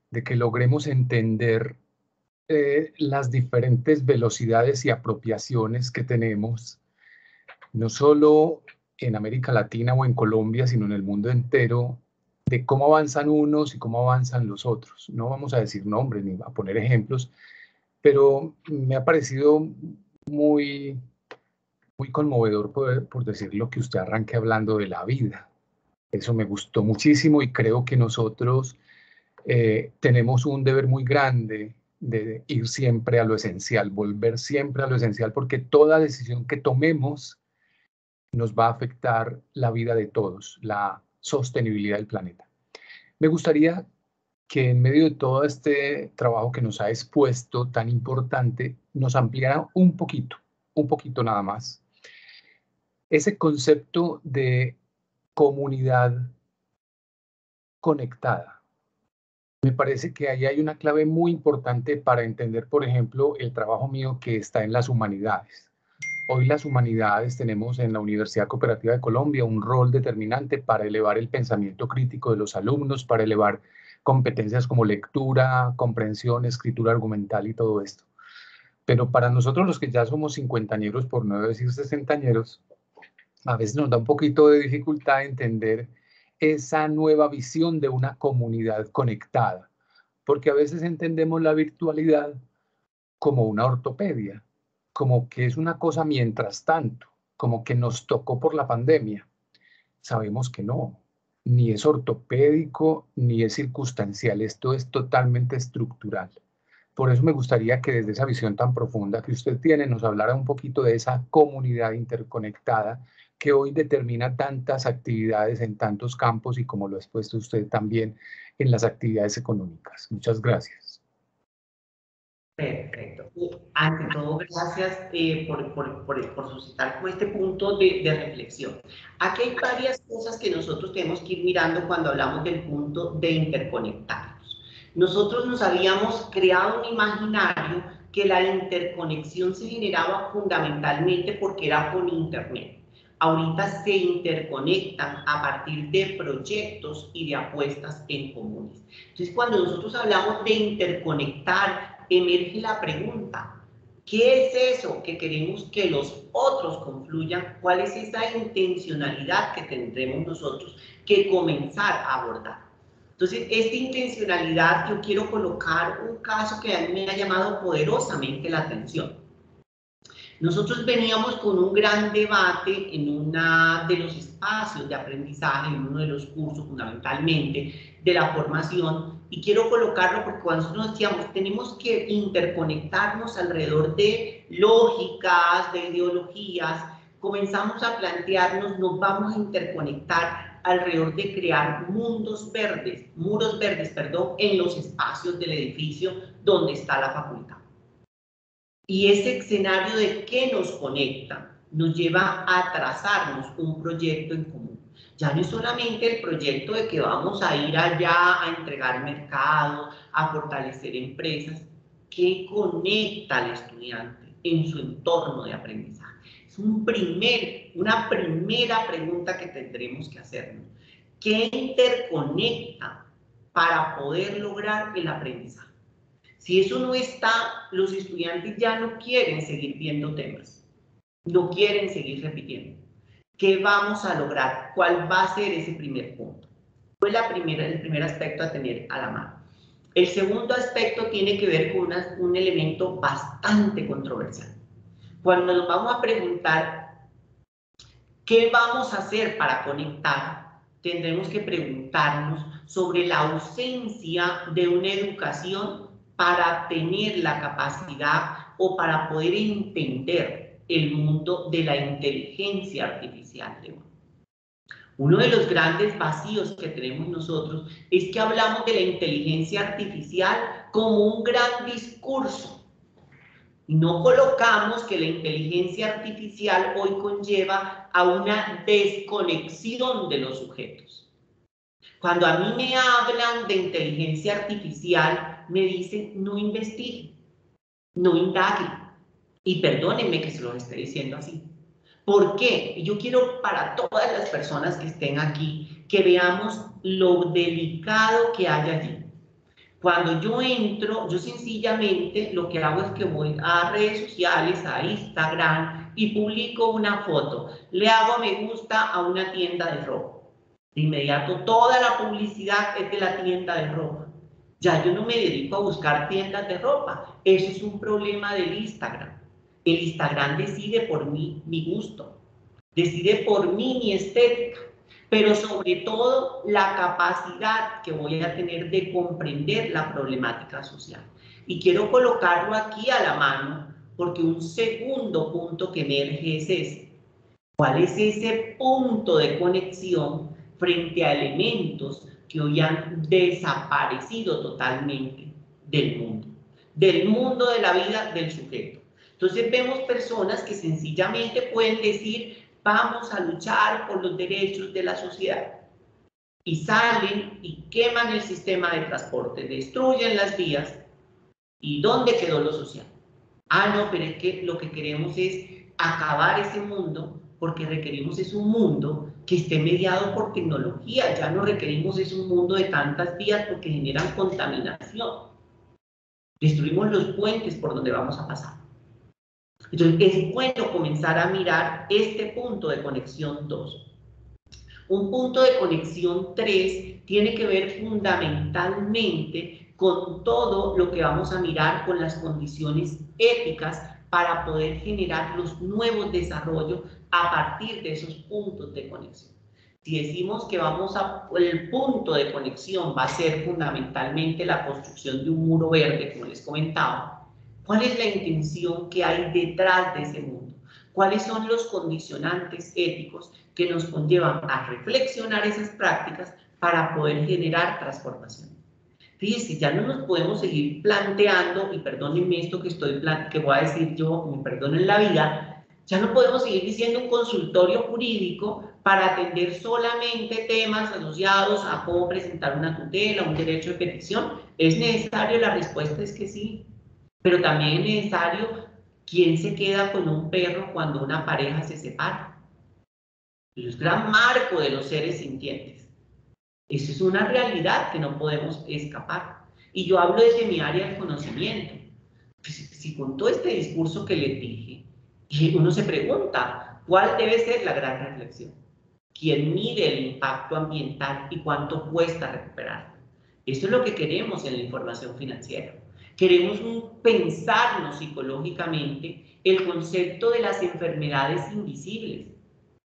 de que logremos entender eh, las diferentes velocidades y apropiaciones que tenemos, no solo en América Latina o en Colombia, sino en el mundo entero, de cómo avanzan unos y cómo avanzan los otros. No vamos a decir nombres ni a poner ejemplos, pero me ha parecido muy, muy conmovedor por, por decir lo que usted arranque hablando de la vida. Eso me gustó muchísimo y creo que nosotros eh, tenemos un deber muy grande de ir siempre a lo esencial, volver siempre a lo esencial, porque toda decisión que tomemos nos va a afectar la vida de todos, la sostenibilidad del planeta. Me gustaría que en medio de todo este trabajo que nos ha expuesto tan importante, nos ampliara un poquito, un poquito nada más, ese concepto de comunidad conectada me parece que ahí hay una clave muy importante para entender, por ejemplo, el trabajo mío que está en las humanidades. Hoy las humanidades tenemos en la Universidad Cooperativa de Colombia un rol determinante para elevar el pensamiento crítico de los alumnos, para elevar competencias como lectura, comprensión, escritura argumental y todo esto. Pero para nosotros los que ya somos cincuentañeros, por no decir sesentañeros, a veces nos da un poquito de dificultad entender esa nueva visión de una comunidad conectada, porque a veces entendemos la virtualidad como una ortopedia, como que es una cosa mientras tanto, como que nos tocó por la pandemia. Sabemos que no, ni es ortopédico, ni es circunstancial, esto es totalmente estructural. Por eso me gustaría que desde esa visión tan profunda que usted tiene nos hablara un poquito de esa comunidad interconectada que hoy determina tantas actividades en tantos campos y como lo ha expuesto usted también en las actividades económicas. Muchas gracias. Perfecto. ante todo, gracias eh, por, por, por, por, suscitar este punto de, de, reflexión. Aquí hay varias cosas que nosotros tenemos que ir mirando cuando hablamos del punto de interconectarnos. Nosotros nos habíamos creado un imaginario que la interconexión se generaba fundamentalmente porque era con Internet ahorita se interconectan a partir de proyectos y de apuestas en comunes. Entonces, cuando nosotros hablamos de interconectar, emerge la pregunta, ¿qué es eso que queremos que los otros confluyan? ¿Cuál es esa intencionalidad que tendremos nosotros que comenzar a abordar? Entonces, esta intencionalidad, yo quiero colocar un caso que a mí me ha llamado poderosamente la atención. Nosotros veníamos con un gran debate en uno de los espacios de aprendizaje, en uno de los cursos fundamentalmente de la formación, y quiero colocarlo porque cuando nosotros decíamos, tenemos que interconectarnos alrededor de lógicas, de ideologías, comenzamos a plantearnos, nos vamos a interconectar alrededor de crear mundos verdes, muros verdes, perdón, en los espacios del edificio donde está la facultad. Y ese escenario de qué nos conecta nos lleva a trazarnos un proyecto en común. Ya no es solamente el proyecto de que vamos a ir allá a entregar mercado, a fortalecer empresas, ¿qué conecta al estudiante en su entorno de aprendizaje? Es una primera pregunta que tendremos que hacernos. ¿Qué interconecta para poder lograr el aprendizaje? Si eso no está, los estudiantes ya no quieren seguir viendo temas, no quieren seguir repitiendo. ¿Qué vamos a lograr? ¿Cuál va a ser ese primer punto? Fue la primera, el primer aspecto a tener a la mano. El segundo aspecto tiene que ver con un elemento bastante controversial cuando nos vamos a preguntar qué vamos a hacer para conectar, tendremos que preguntarnos sobre la ausencia de una educación para tener la capacidad o para poder entender el mundo de la inteligencia artificial. Uno de los grandes vacíos que tenemos nosotros es que hablamos de la inteligencia artificial como un gran discurso no colocamos que la inteligencia artificial hoy conlleva a una desconexión de los sujetos. Cuando a mí me hablan de inteligencia artificial, me dicen no investigue, no indague. Y perdónenme que se lo esté diciendo así. ¿Por qué? Yo quiero para todas las personas que estén aquí que veamos lo delicado que hay allí. Cuando yo entro, yo sencillamente lo que hago es que voy a redes sociales, a Instagram y publico una foto. Le hago me gusta a una tienda de ropa. De inmediato toda la publicidad es de la tienda de ropa. Ya yo no me dedico a buscar tiendas de ropa. Eso es un problema del Instagram. El Instagram decide por mí mi gusto. Decide por mí mi estética pero sobre todo la capacidad que voy a tener de comprender la problemática social. Y quiero colocarlo aquí a la mano porque un segundo punto que emerge es ese. ¿Cuál es ese punto de conexión frente a elementos que hoy han desaparecido totalmente del mundo? Del mundo de la vida del sujeto. Entonces vemos personas que sencillamente pueden decir, vamos a luchar por los derechos de la sociedad. Y salen y queman el sistema de transporte, destruyen las vías. ¿Y dónde quedó lo social? Ah, no, pero es que lo que queremos es acabar ese mundo porque requerimos es un mundo que esté mediado por tecnología. Ya no requerimos es un mundo de tantas vías porque generan contaminación. Destruimos los puentes por donde vamos a pasar. Entonces, es bueno comenzar a mirar este punto de conexión 2. Un punto de conexión 3 tiene que ver fundamentalmente con todo lo que vamos a mirar con las condiciones éticas para poder generar los nuevos desarrollos a partir de esos puntos de conexión. Si decimos que vamos a, el punto de conexión va a ser fundamentalmente la construcción de un muro verde, como les comentaba, ¿Cuál es la intención que hay detrás de ese mundo? ¿Cuáles son los condicionantes éticos que nos conllevan a reflexionar esas prácticas para poder generar transformación? Fíjense, ya no nos podemos seguir planteando, y perdónenme esto que, estoy que voy a decir yo, me perdonen la vida, ya no podemos seguir diciendo un consultorio jurídico para atender solamente temas asociados a cómo presentar una tutela, un derecho de petición. ¿Es necesario? La respuesta es que sí. Pero también es necesario quién se queda con un perro cuando una pareja se separa. El gran marco de los seres sintientes. Eso es una realidad que no podemos escapar. Y yo hablo desde mi área de conocimiento. Pues, si con todo este discurso que les dije, uno se pregunta, ¿cuál debe ser la gran reflexión? ¿Quién mide el impacto ambiental y cuánto cuesta recuperar? Eso es lo que queremos en la información financiera. Queremos pensarnos psicológicamente el concepto de las enfermedades invisibles,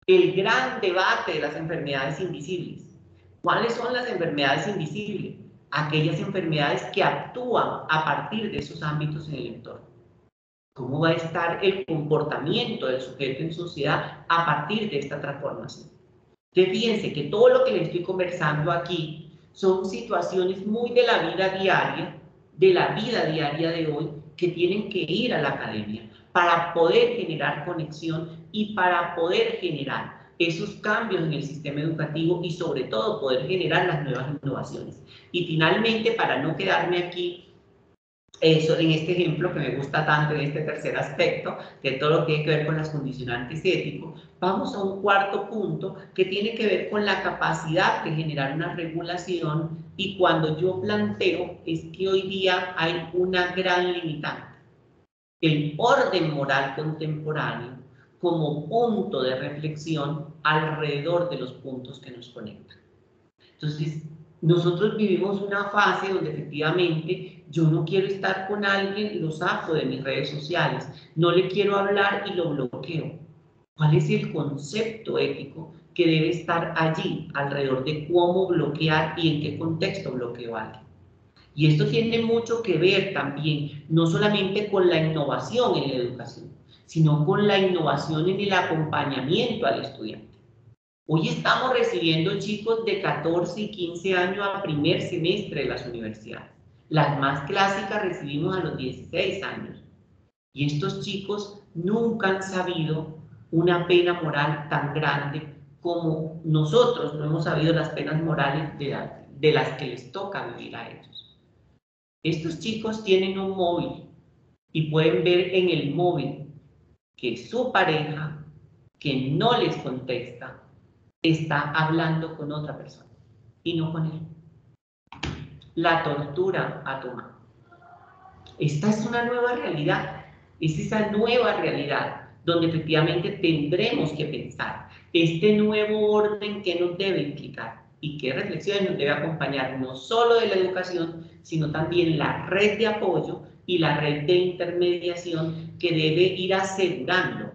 el gran debate de las enfermedades invisibles. ¿Cuáles son las enfermedades invisibles? Aquellas enfermedades que actúan a partir de esos ámbitos en el entorno. ¿Cómo va a estar el comportamiento del sujeto en sociedad a partir de esta transformación? Entonces, fíjense que todo lo que le estoy conversando aquí son situaciones muy de la vida diaria, de la vida diaria de hoy, que tienen que ir a la academia para poder generar conexión y para poder generar esos cambios en el sistema educativo y sobre todo poder generar las nuevas innovaciones. Y finalmente, para no quedarme aquí eso en este ejemplo que me gusta tanto en este tercer aspecto, de todo lo que tiene que ver con las condicionantes éticos, vamos a un cuarto punto que tiene que ver con la capacidad de generar una regulación y cuando yo planteo es que hoy día hay una gran limitante. El orden moral contemporáneo como punto de reflexión alrededor de los puntos que nos conectan. Entonces, nosotros vivimos una fase donde efectivamente yo no quiero estar con alguien, lo saco de mis redes sociales, no le quiero hablar y lo bloqueo. ¿Cuál es el concepto ético que debe estar allí alrededor de cómo bloquear y en qué contexto bloqueo a alguien? Y esto tiene mucho que ver también, no solamente con la innovación en la educación, sino con la innovación en el acompañamiento al estudiante. Hoy estamos recibiendo chicos de 14 y 15 años a primer semestre de las universidades. Las más clásicas recibimos a los 16 años. Y estos chicos nunca han sabido una pena moral tan grande como nosotros no hemos sabido las penas morales de, de las que les toca vivir a ellos. Estos chicos tienen un móvil y pueden ver en el móvil que su pareja, que no les contesta, está hablando con otra persona y no con él. La tortura a tu. Esta es una nueva realidad, es esa nueva realidad donde efectivamente tendremos que pensar este nuevo orden que nos debe implicar y qué reflexiones nos debe acompañar no solo de la educación, sino también la red de apoyo y la red de intermediación que debe ir asegurando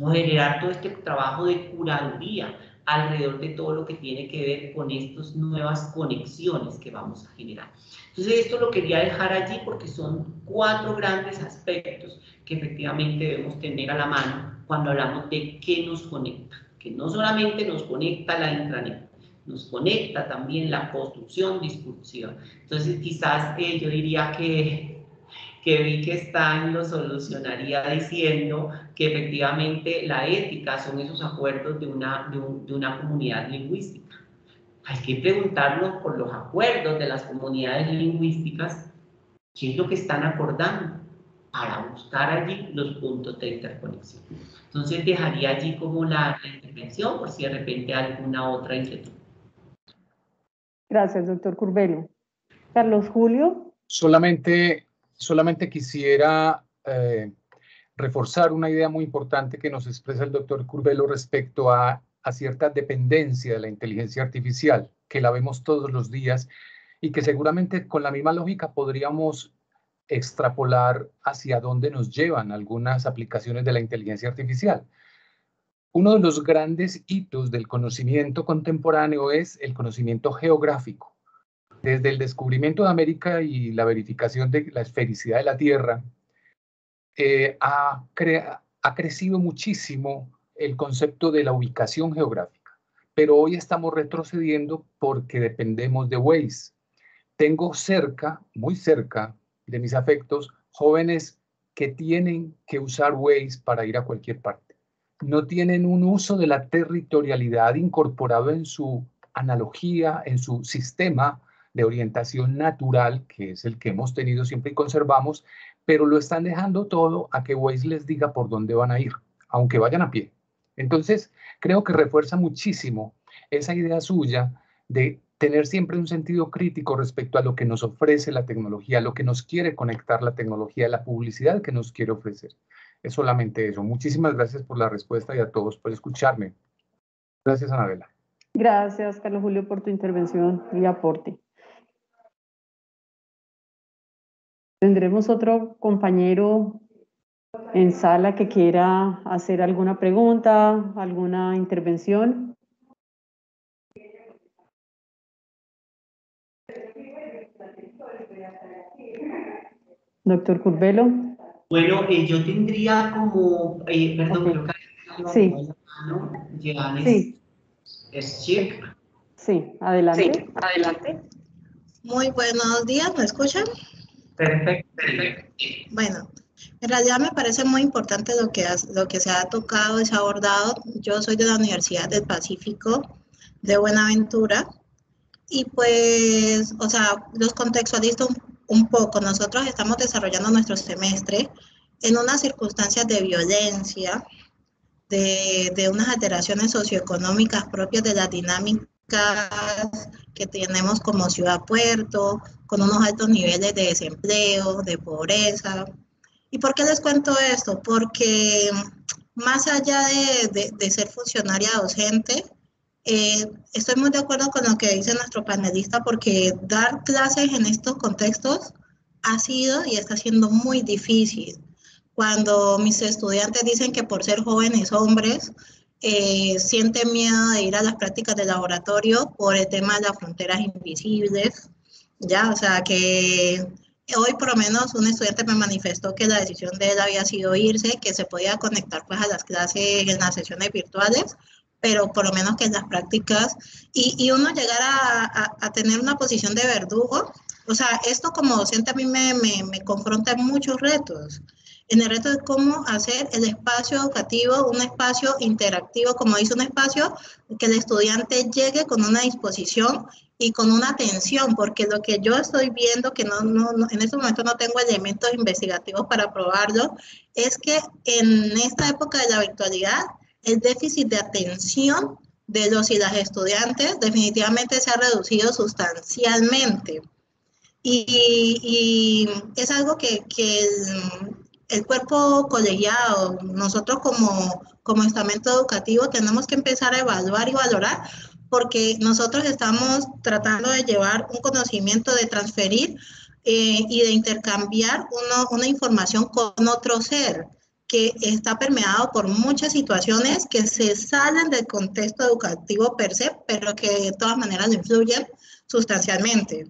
o generar todo este trabajo de curaduría alrededor de todo lo que tiene que ver con estas nuevas conexiones que vamos a generar. Entonces esto lo quería dejar allí porque son cuatro grandes aspectos que efectivamente debemos tener a la mano cuando hablamos de qué nos conecta, que no solamente nos conecta la intranet, nos conecta también la construcción discursiva. Entonces quizás eh, yo diría que que vi que Stan lo solucionaría diciendo que efectivamente la ética son esos acuerdos de una, de, una comunidad lingüística. Hay que preguntarnos por los acuerdos de las comunidades lingüísticas, qué es lo que están acordando para buscar allí los puntos de interconexión. Entonces dejaría allí como la, la intervención por si de repente alguna otra inquietud. Gracias, doctor Curbelo. Carlos Julio. Solamente solamente quisiera eh, reforzar una idea muy importante que nos expresa el doctor Curvelo respecto a, a cierta dependencia de la inteligencia artificial, que la vemos todos los días y que seguramente con la misma lógica podríamos extrapolar hacia dónde nos llevan algunas aplicaciones de la inteligencia artificial. Uno de los grandes hitos del conocimiento contemporáneo es el conocimiento geográfico desde el descubrimiento de América y la verificación de la esfericidad de la Tierra, eh, ha, ha crecido muchísimo el concepto de la ubicación geográfica, pero hoy estamos retrocediendo porque dependemos de Waze. Tengo cerca, muy cerca de mis afectos, jóvenes que tienen que usar Waze para ir a cualquier parte. No tienen un uso de la territorialidad incorporado en su analogía, en su sistema de orientación natural, que es el que hemos tenido siempre y conservamos, pero lo están dejando todo a que Waze les diga por dónde van a ir, aunque vayan a pie. Entonces, creo que refuerza muchísimo esa idea suya de tener siempre un sentido crítico respecto a lo que nos ofrece la tecnología, lo que nos quiere conectar la tecnología, la publicidad que nos quiere ofrecer. Es solamente eso. Muchísimas gracias por la respuesta y a todos por escucharme. Gracias, Anabela. Gracias, Carlos Julio, por tu intervención y aporte. ¿Tendremos otro compañero en sala que quiera hacer alguna pregunta, alguna intervención? Doctor Curbelo. Bueno, eh, yo tendría como, eh, perdón, creo que sí. sí. Es Sí, adelante. Sí, adelante. Muy buenos días, ¿me escuchan? Perfecto, perfecto. Bueno, en realidad me parece muy importante lo que, lo que se ha tocado y se ha abordado. Yo soy de la Universidad del Pacífico de Buenaventura y pues, o sea, los contextualizo un, poco. Nosotros estamos desarrollando nuestro semestre en unas circunstancias de violencia, de, de unas alteraciones socioeconómicas propias de las dinámicas que tenemos como ciudad-puerto, con unos altos niveles de desempleo, de pobreza. ¿Y por qué les cuento esto? Porque más allá de, de, ser funcionaria docente, eh, estoy muy de acuerdo con lo que dice nuestro panelista porque dar clases en estos contextos ha sido y está siendo muy difícil. Cuando mis estudiantes dicen que por ser jóvenes hombres eh, sienten miedo de ir a las prácticas de laboratorio por el tema de las fronteras invisibles, ya, o sea que hoy por lo menos un estudiante me manifestó que la decisión de él había sido irse, que se podía conectar pues a las clases en las sesiones virtuales, pero por lo menos que en las prácticas, y, y uno llegar a, a, tener una posición de verdugo, o sea, esto como docente a mí me, me, me confronta en muchos retos. En el reto de cómo hacer el espacio educativo un espacio interactivo, como dice un espacio que el estudiante llegue con una disposición y con una atención, porque lo que yo estoy viendo, que no, no, en este momento no tengo elementos investigativos para probarlo, es que en esta época de la virtualidad, el déficit de atención de los y las estudiantes definitivamente se ha reducido sustancialmente. Y, y es algo que, que el cuerpo colegiado, nosotros como, como estamento educativo tenemos que empezar a evaluar y valorar porque nosotros estamos tratando de llevar un conocimiento, de transferir eh, y de intercambiar una información con otro ser que está permeado por muchas situaciones que se salen del contexto educativo per se, pero que de todas maneras influyen sustancialmente.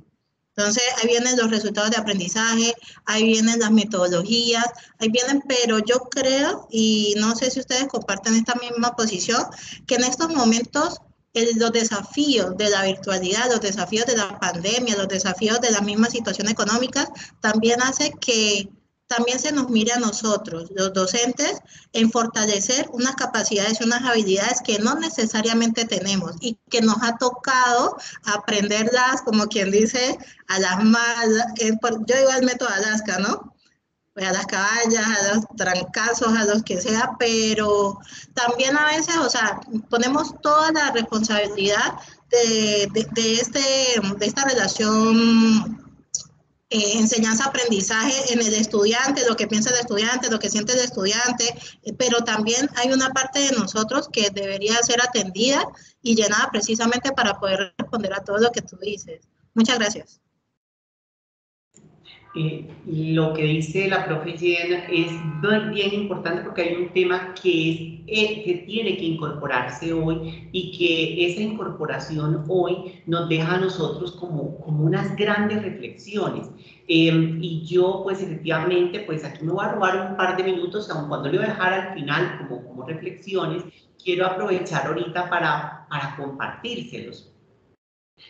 Entonces, ahí vienen los resultados de aprendizaje, ahí vienen las metodologías, ahí vienen, pero yo creo, y no sé si ustedes comparten esta misma posición, que en estos momentos los desafíos de la virtualidad, los desafíos de la pandemia, los desafíos de la misma situación económica, también hace que también se nos mire a nosotros, los docentes, en fortalecer unas capacidades unas habilidades que no necesariamente tenemos y que nos ha tocado aprenderlas, como quien dice, a las más, eh, yo digo al método Alaska, ¿no? Pues a las caballas, a los trancazos, a los que sea, pero también a veces, o sea, ponemos toda la responsabilidad de, de, este, de esta relación eh, enseñanza-aprendizaje en el estudiante, lo que piensa el estudiante, lo que siente el estudiante, eh, pero también hay una parte de nosotros que debería ser atendida y llenada precisamente para poder responder a todo lo que tú dices. Muchas gracias. Eh, lo que dice la profe es bien importante porque hay un tema que, es, que tiene que incorporarse hoy y que esa incorporación hoy nos deja a nosotros como, como unas grandes reflexiones. Em, y yo, pues efectivamente, pues aquí me voy a robar un par de minutos, aun cuando le voy a dejar al final como, como reflexiones, quiero aprovechar ahorita para, para compartírselos.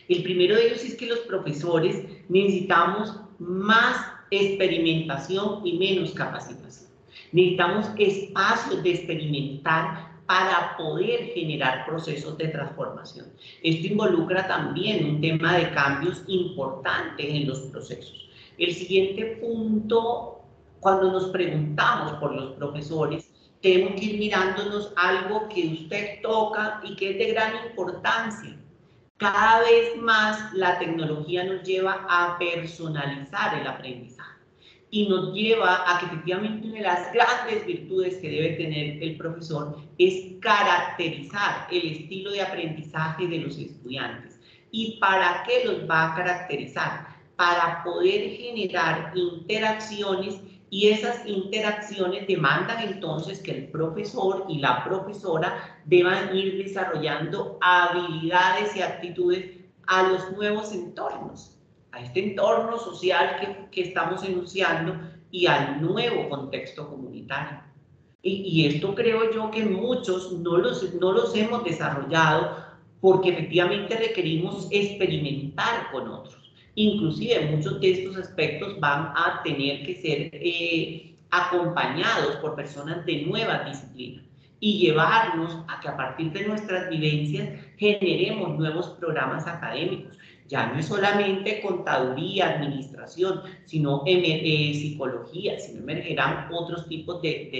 El primero de ellos es que los profesores necesitamos más experimentación y menos capacitación. Necesitamos espacios de experimentar para poder generar procesos de transformación. Esto involucra también un tema de cambios importantes en los procesos. El siguiente punto, cuando nos preguntamos por los profesores, tenemos que ir mirándonos algo que usted toca y que es de gran importancia cada vez más la tecnología nos lleva a personalizar el aprendizaje y nos lleva a que efectivamente una de las grandes virtudes que debe tener el profesor es caracterizar el estilo de aprendizaje de los estudiantes. ¿Y para qué los va a caracterizar? para poder generar interacciones y esas interacciones demandan entonces que el profesor y la profesora deban ir desarrollando habilidades y actitudes a los nuevos entornos, a este entorno social que, que estamos enunciando y al nuevo contexto comunitario. Y, esto creo yo que muchos no los, no los hemos desarrollado porque efectivamente requerimos experimentar con otros. Inclusive muchos de estos aspectos van a tener que ser eh, acompañados por personas de nueva disciplina y llevarnos a que a partir de nuestras vivencias generemos nuevos programas académicos. Ya no es solamente contaduría, administración, sino eh, psicología, sino emergerán otros tipos de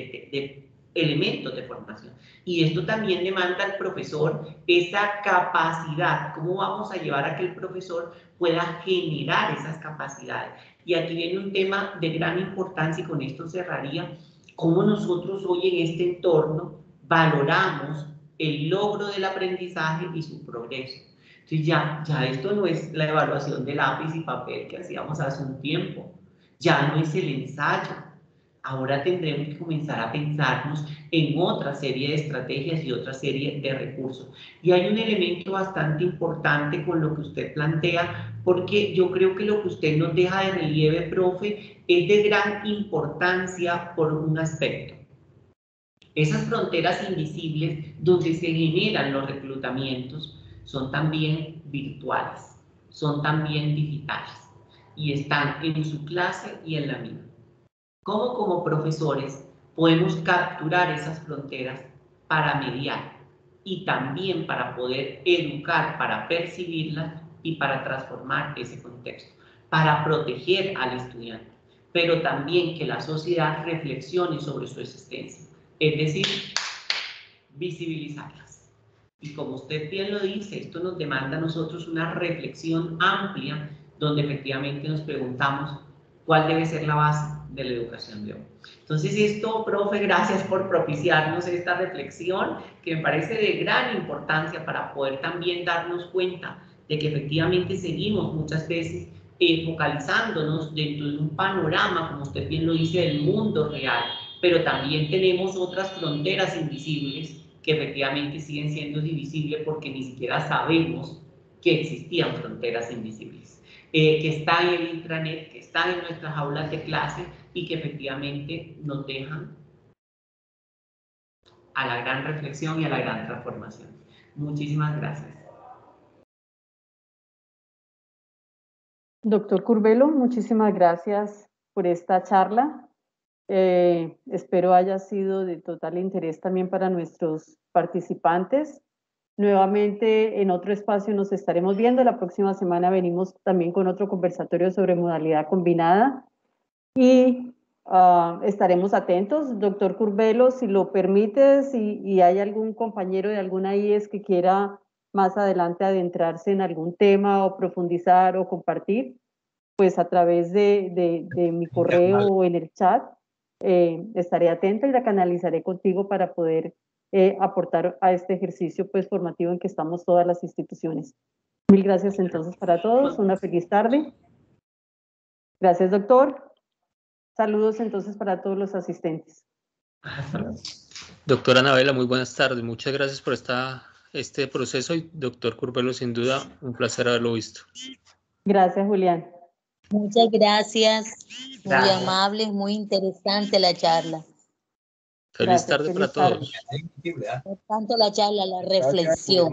elementos de formación. Y esto también demanda al profesor esa capacidad, cómo vamos a llevar a que el profesor pueda generar esas capacidades. Y aquí viene un tema de gran importancia y con esto cerraría, cómo nosotros hoy en este entorno valoramos el logro del aprendizaje y su progreso. Entonces ya, ya esto no es la evaluación de lápiz y papel que hacíamos hace un tiempo, ya no es el ensayo, ahora tendremos que comenzar a pensarnos en otra serie de estrategias y otra serie de recursos. Y hay un elemento bastante importante con lo que usted plantea, porque yo creo que lo que usted nos deja de relieve, profe, es de gran importancia por un aspecto. Esas fronteras invisibles donde se generan los reclutamientos son también virtuales, son también digitales y están en su clase y en la misma cómo como profesores podemos capturar esas fronteras para mediar y también para poder educar, para percibirlas y para transformar ese contexto, para proteger al estudiante, pero también que la sociedad reflexione sobre su existencia, es decir, visibilizarlas. Y como usted bien lo dice, esto nos demanda a nosotros una reflexión amplia donde efectivamente nos preguntamos cuál debe ser la base de la educación de hoy. Entonces esto, profe, gracias por propiciarnos esta reflexión que me parece de gran importancia para poder también darnos cuenta de que efectivamente seguimos muchas veces eh, focalizándonos dentro de un panorama, como usted bien lo dice, del mundo real, pero también tenemos otras fronteras invisibles que efectivamente siguen siendo divisibles porque ni siquiera sabemos que existían fronteras invisibles, eh, que están en el intranet, que están en nuestras aulas de clase, y que efectivamente nos dejan a la gran reflexión y a la gran transformación. Muchísimas gracias. Doctor Curvelo, muchísimas gracias por esta charla. Eh, espero haya sido de total interés también para nuestros participantes. Nuevamente en otro espacio nos estaremos viendo. La próxima semana venimos también con otro conversatorio sobre modalidad combinada y uh, estaremos atentos. Doctor Curvelo, si lo permite, si y hay algún compañero de alguna IES que quiera más adelante adentrarse en algún tema o profundizar o compartir, pues a través de, de, de mi correo o en el chat, eh, estaré atenta y la canalizaré contigo para poder eh, aportar a este ejercicio pues formativo en que estamos todas las instituciones. Mil gracias entonces para todos, una feliz tarde. Gracias, doctor. Saludos entonces para todos los asistentes. Doctora Anabela, muy buenas tardes. Muchas gracias por esta, este proceso y doctor Curbelo, sin duda, un placer haberlo visto. Gracias, Julián. Muchas gracias. Muy amable, muy interesante la charla. Feliz tarde para todos. Tanto la charla, la reflexión.